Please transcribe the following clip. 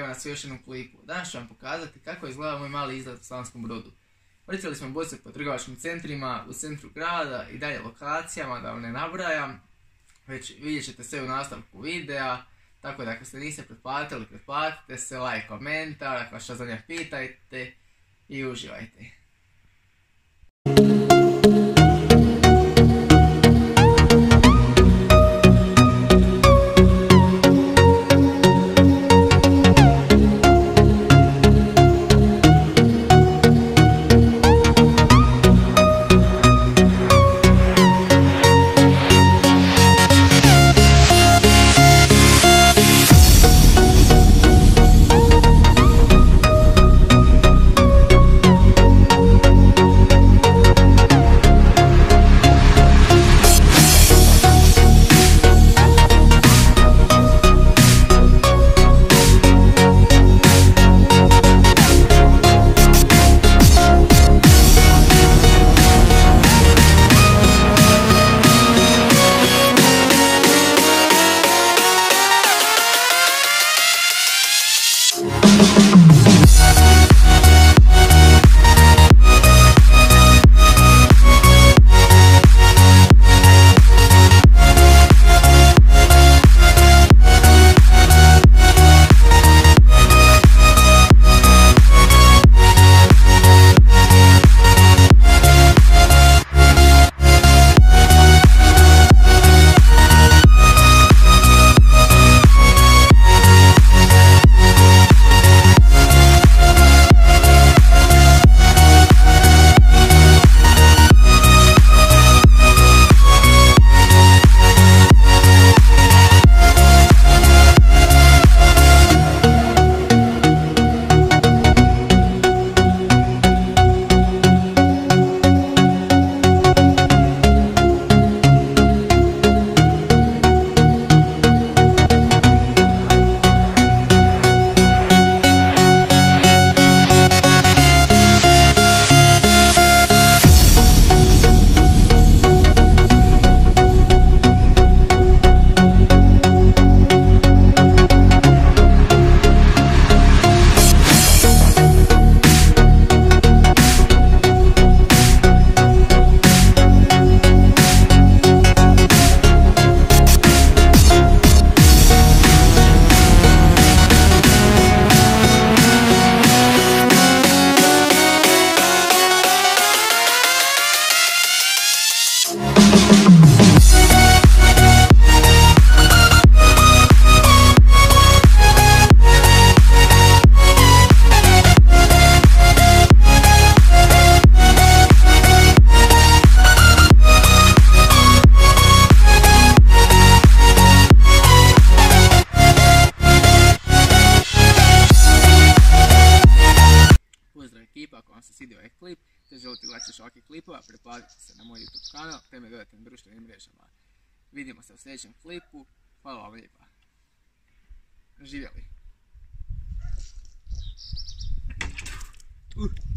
vas u još jednom klipu. Danas ću vam pokazati kako izgleda moj mali izlet u Slavonskom brodu. Vrtili smo boce po trgovačkim centrima, u centru grada i dalje lokacijama, da vam ne nabrajam. Već vidjet ćete sve u nastavku videa. Tako da ako ste niste pretplatili, pretplatite se, like, komentar, ako vas što za pitajte i uživajte. Vam se svidio ovaj klip, te želite gledati još ovakvih klipova, pretplatite se na moj YouTube kanal, te me gledajte na društvenim mrežama. Vidimo se u sljedećem klipu, hvala vam lijepa. Živjeli. Uh.